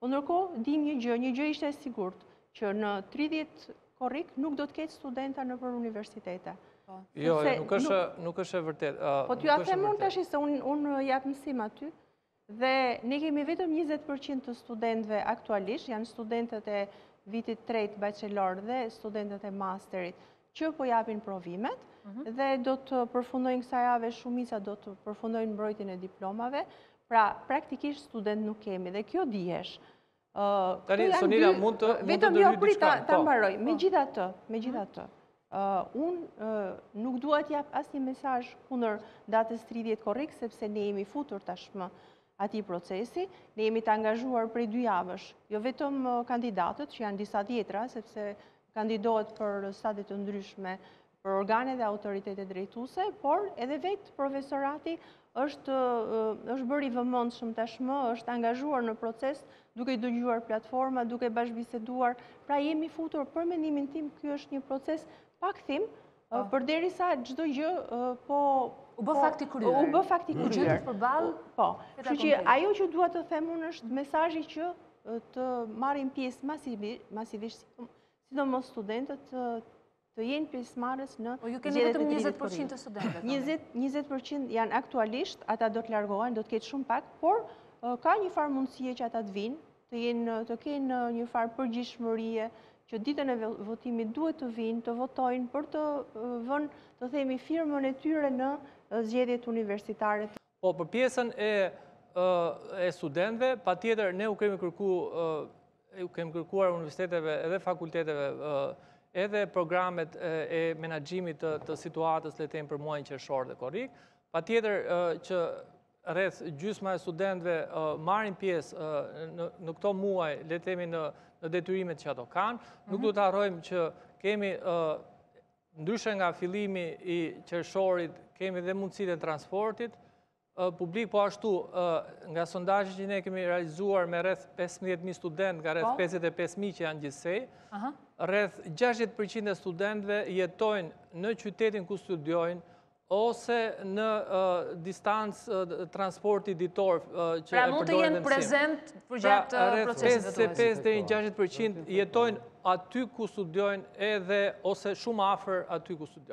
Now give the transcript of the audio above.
Po ndërkohë, dimë një gjë, një gjë ishte e sigurt, që në 30 korrik nuk do të ketë studenta nëpër universitete. Po. Jo, jo nuk është, nuk është e vërtetë. Po t'jua them unë tashi se unë, unë jap mësim aty, dhe ne kemi vetëm 20% të studentëve aktualisht, janë studentët e vitit të tretë bachelor dhe studentët e masterit. që po japin provimet dhe do të përfundojnë kësaj jave shumica do të përfundojnë mbrojtjen e diplomave, pra praktikisht studentë nuk kemi dhe kjo dihesh. Tani, Sonila, mund të ndërhyj diçka? Vetëm jo prit ta po. mbaroj, po. megjithatë, megjithatë mhm. Unë nuk dua të jap asnjë mesazh kundër datës 30 korrik, sepse ne jemi futur tashmë atij procesi, ne jemi të angazhuar prej dy javësh, jo vetëm kandidatët që janë disa dhjetëra, sepse kandidohet për stade të ndryshme, për organe dhe autoritete drejtuse, por edhe vetë profesorati është, është bërë i vëmendshëm tashmë, është angazhuar në proces, duke dëgjuar platforma, duke bashkëbiseduar, pra jemi futur për mendimin tim, kjo është një proces pa kthim, Përderisa çdo gjë po u bë fakt i kryer. U bë fakt i kryer. U gjendët përballë. Po. Kështu që ajo që dua të them unë është mesazhi që të marrim pjesë masivisht, sidomos studentët të jenë pjesëmarrës në po, zgjedhjet e 20% të studentëve. 20 20% janë aktualisht, ata do të largohen, do të ketë shumë pak, por ka një farë mundësie që ata të vijnë, të jenë të kenë një farë përgjegjshmërie që ditën e votimit duhet të vijnë të votojnë për të vënë të themi firmën e tyre në zgjedhjet universitare. Po për pjesën e e studentëve, patjetër ne u kemi kërku u kemi kërkuar universiteteve dhe fakulteteve edhe programet e menaxhimit të situatës le të themi për muajin qershor dhe korrik. Patjetër që rreth gjysma e studentëve marrin pjesë në këto muaj, le të themi në detyrimet që ato kanë. Nuk mhm. duhet të harrojmë që kemi ndryshe nga fillimi i qershorit, kemi dhe mundësitë e transportit. Publik po ashtu, nga sondazhi që ne kemi realizuar me rreth 15.000 studentë, nga rreth 55.000 po. që janë gjithsej, rreth 60% e studentëve jetojnë në qytetin ku studiojnë, ose në distancë transporti ditor që e përdorin dhe në mësim. Pra mund të jenë prezentë përgjatë procesit votues. Pra 55 deri në 60% jetojnë aty ku studiojnë edhe ose shumë afër aty ku studiojnë.